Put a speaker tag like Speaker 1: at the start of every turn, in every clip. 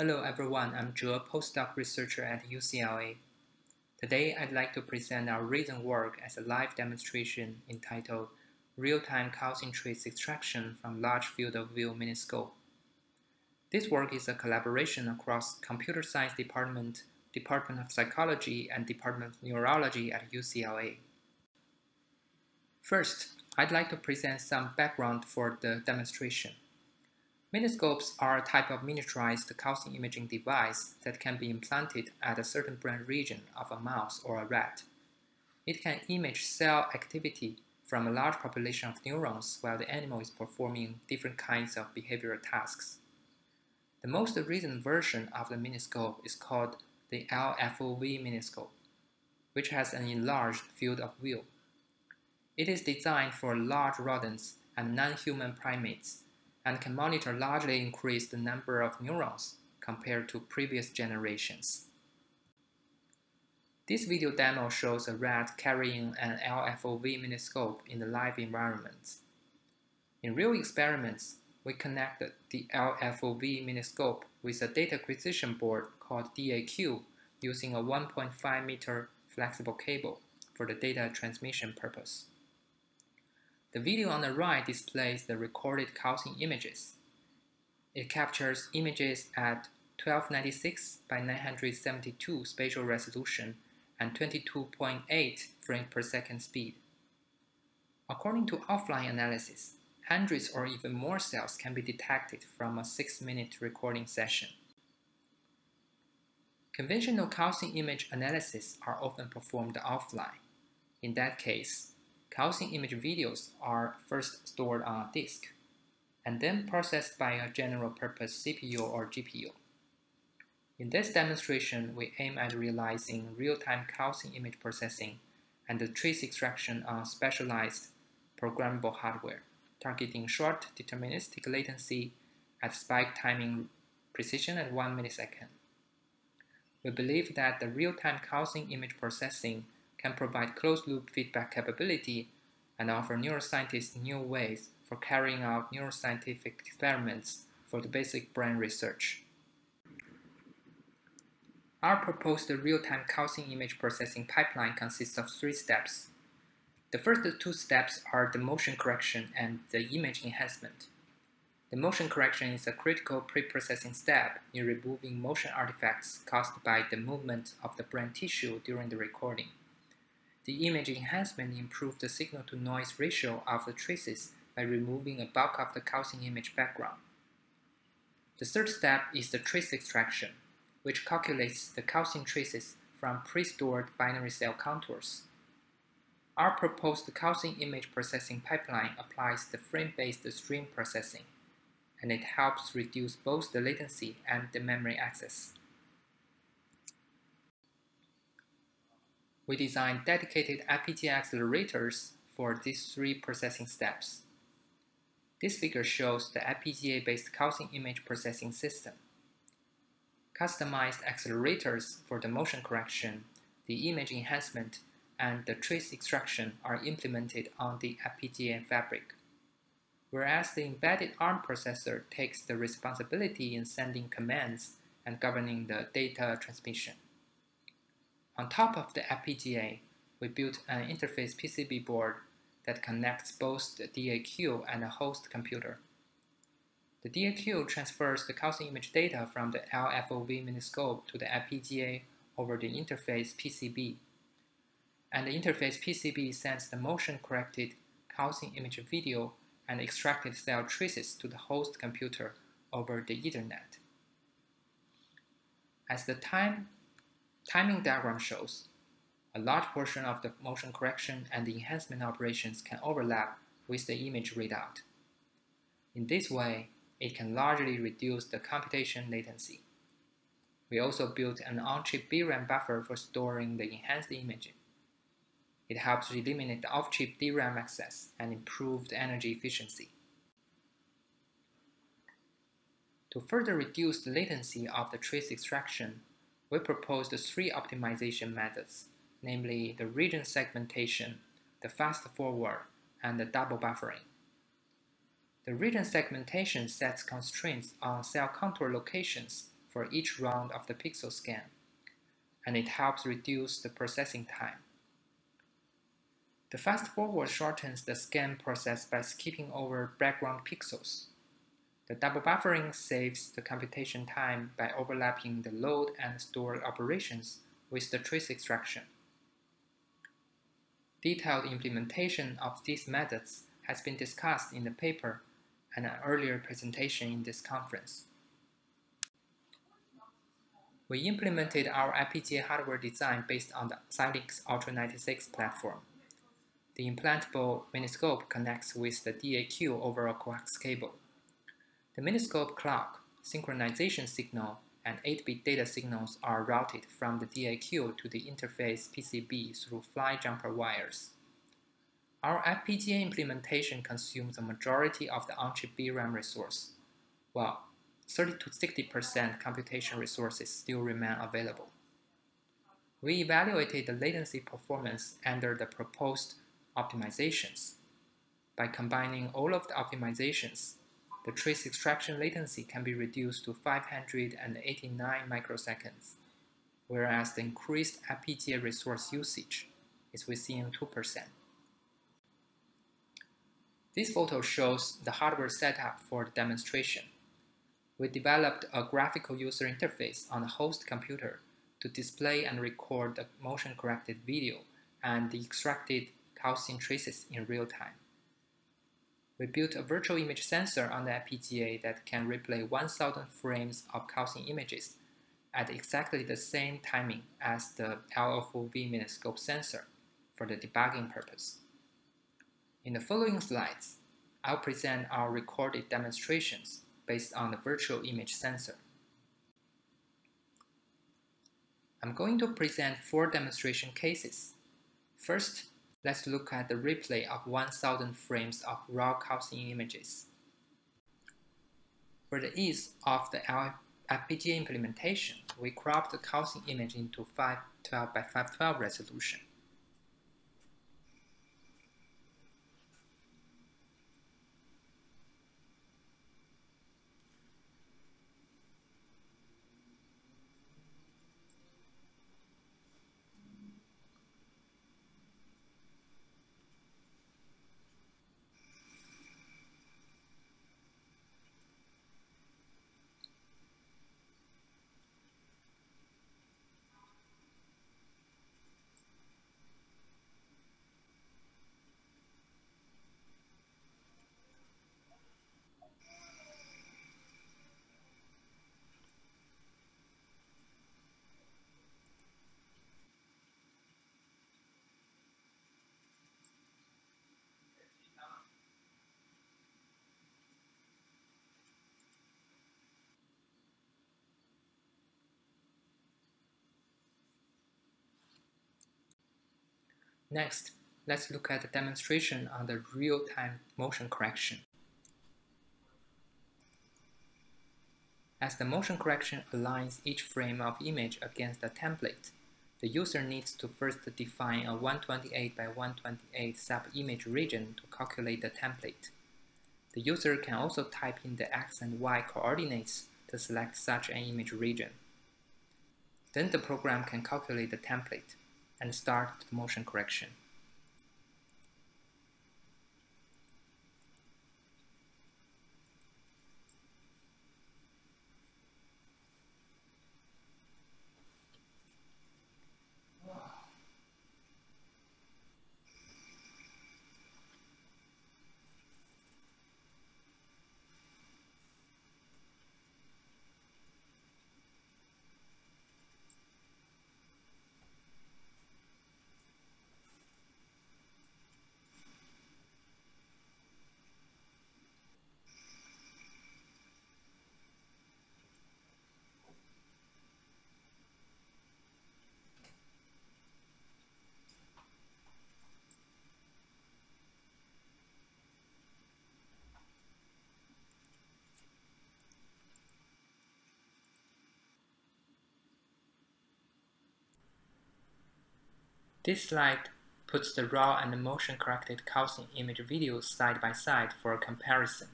Speaker 1: Hello everyone, I'm Zhe, postdoc researcher at UCLA. Today I'd like to present our recent work as a live demonstration entitled Real-Time Trace Extraction from Large Field of View Miniscope. This work is a collaboration across Computer Science Department, Department of Psychology, and Department of Neurology at UCLA. First, I'd like to present some background for the demonstration. Miniscopes are a type of miniaturized calcium imaging device that can be implanted at a certain brain region of a mouse or a rat. It can image cell activity from a large population of neurons while the animal is performing different kinds of behavioral tasks. The most recent version of the miniscope is called the LFOV miniscope, which has an enlarged field of view. It is designed for large rodents and non-human primates and can monitor largely increase the number of neurons compared to previous generations. This video demo shows a rat carrying an LFOV miniscope in the live environment. In real experiments, we connected the LFOV miniscope with a data acquisition board called DAQ using a 1.5 meter flexible cable for the data transmission purpose. The video on the right displays the recorded calcium images. It captures images at 1296 by 972 spatial resolution and 22.8 frame per second speed. According to offline analysis, hundreds or even more cells can be detected from a 6-minute recording session. Conventional calcium image analysis are often performed offline. In that case, calcium image videos are first stored on a disk and then processed by a general purpose CPU or GPU. In this demonstration, we aim at realizing real-time calcium image processing and the trace extraction on specialized programmable hardware, targeting short deterministic latency at spike timing precision at 1 millisecond. We believe that the real-time calcium image processing can provide closed-loop feedback capability and offer neuroscientists new ways for carrying out neuroscientific experiments for the basic brain research. Our proposed real-time calcium image processing pipeline consists of three steps. The first two steps are the motion correction and the image enhancement. The motion correction is a critical pre-processing step in removing motion artifacts caused by the movement of the brain tissue during the recording. The image enhancement improved the signal-to-noise ratio of the traces by removing a bulk of the calcium image background. The third step is the trace extraction, which calculates the calcium traces from pre-stored binary cell contours. Our proposed calcium image processing pipeline applies the frame-based stream processing, and it helps reduce both the latency and the memory access. We designed dedicated FPGA accelerators for these three processing steps. This figure shows the FPGA-based calcium image processing system. Customized accelerators for the motion correction, the image enhancement, and the trace extraction are implemented on the FPGA fabric, whereas the embedded ARM processor takes the responsibility in sending commands and governing the data transmission. On top of the FPGA, we built an interface PCB board that connects both the DAQ and the host computer. The DAQ transfers the calcium image data from the LFOV miniscope to the FPGA over the interface PCB. And the interface PCB sends the motion-corrected calcium image video and extracted cell traces to the host computer over the Ethernet. As the time timing diagram shows, a large portion of the motion correction and enhancement operations can overlap with the image readout. In this way, it can largely reduce the computation latency. We also built an on-chip BRAM buffer for storing the enhanced image. It helps eliminate off-chip DRAM access and improve the energy efficiency. To further reduce the latency of the trace extraction, we proposed three optimization methods, namely the region segmentation, the fast forward, and the double buffering. The region segmentation sets constraints on cell contour locations for each round of the pixel scan, and it helps reduce the processing time. The fast forward shortens the scan process by skipping over background pixels. The double buffering saves the computation time by overlapping the load and store operations with the trace extraction. Detailed implementation of these methods has been discussed in the paper and an earlier presentation in this conference. We implemented our FPGA hardware design based on the Xilinx Ultra 96 platform. The implantable miniscope connects with the DAQ over a coax cable. The miniscope clock, synchronization signal, and 8-bit data signals are routed from the DAQ to the interface PCB through fly jumper wires. Our FPGA implementation consumes the majority of the on-chip BRAM resource, while 30 to 60% computation resources still remain available. We evaluated the latency performance under the proposed optimizations. By combining all of the optimizations, the trace extraction latency can be reduced to 589 microseconds, whereas the increased FPGA resource usage is within 2%. This photo shows the hardware setup for the demonstration. We developed a graphical user interface on the host computer to display and record the motion-corrected video and the extracted calcium traces in real time. We built a virtual image sensor on the FPGA that can replay 1000 frames of calcium images at exactly the same timing as the LFOV miniscope sensor for the debugging purpose. In the following slides, I'll present our recorded demonstrations based on the virtual image sensor. I'm going to present four demonstration cases. First, Let's look at the replay of 1000 frames of raw calcium images. For the ease of the FPGA implementation, we cropped the calcium image into 512 by 512 resolution. Next, let's look at the demonstration on the real-time motion correction. As the motion correction aligns each frame of image against the template, the user needs to first define a 128 by 128 sub-image region to calculate the template. The user can also type in the x and y coordinates to select such an image region. Then the program can calculate the template and start motion correction. This slide puts the raw and motion-corrected calcium image videos side by side for a comparison.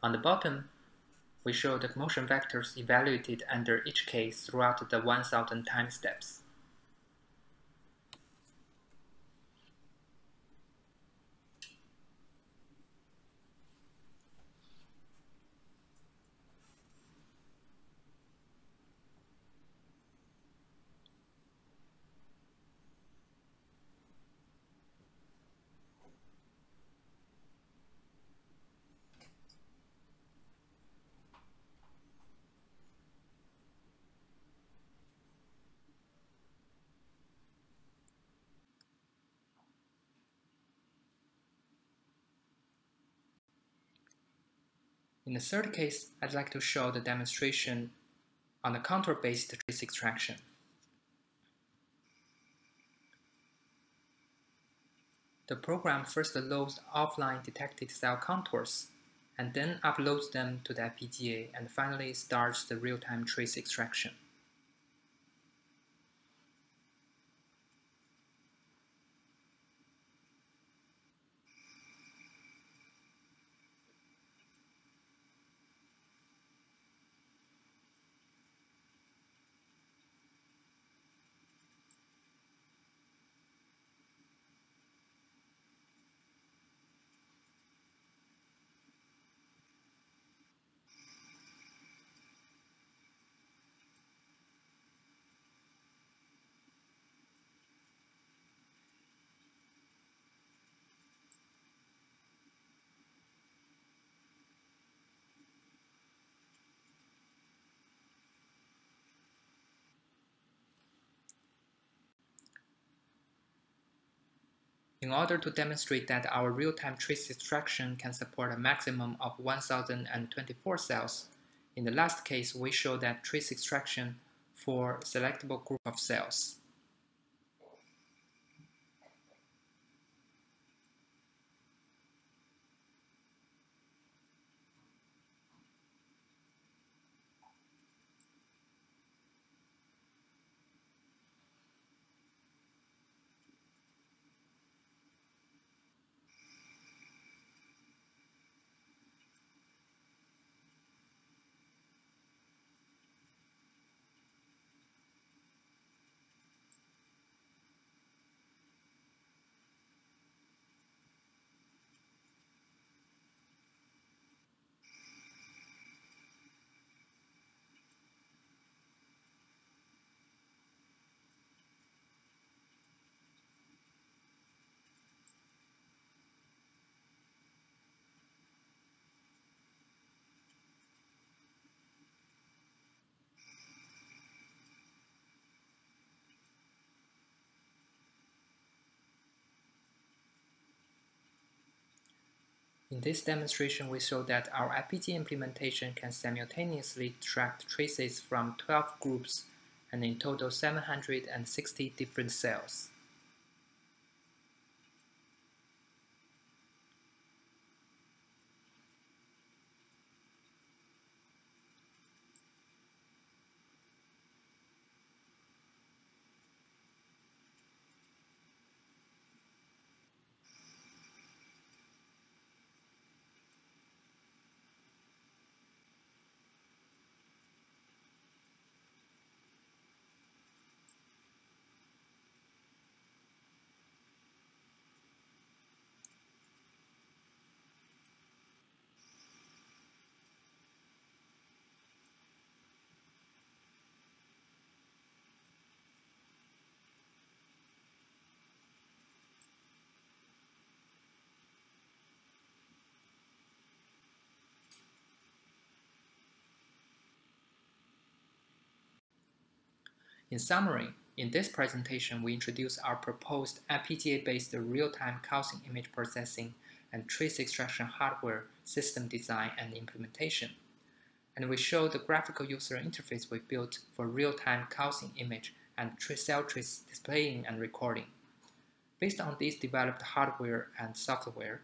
Speaker 1: On the bottom, we show the motion vectors evaluated under each case throughout the 1000 time steps. In the third case, I'd like to show the demonstration on the contour-based trace extraction. The program first loads offline detected cell contours and then uploads them to the FPGA and finally starts the real-time trace extraction. In order to demonstrate that our real-time trace extraction can support a maximum of 1024 cells, in the last case we show that trace extraction for selectable group of cells. In this demonstration, we show that our FPGA implementation can simultaneously track traces from 12 groups and in total 760 different cells. In summary, in this presentation, we introduce our proposed FPGA-based real-time calcium image processing and trace extraction hardware system design and implementation. And we show the graphical user interface we built for real-time calcium image and cell trace displaying and recording. Based on this developed hardware and software,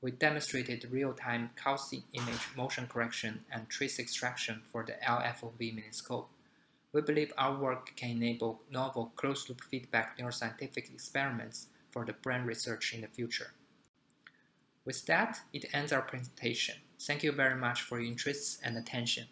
Speaker 1: we demonstrated real-time calcium image motion correction and trace extraction for the LFOV miniscope. We believe our work can enable novel closed-loop feedback neuroscientific experiments for the brain research in the future. With that, it ends our presentation. Thank you very much for your interest and attention.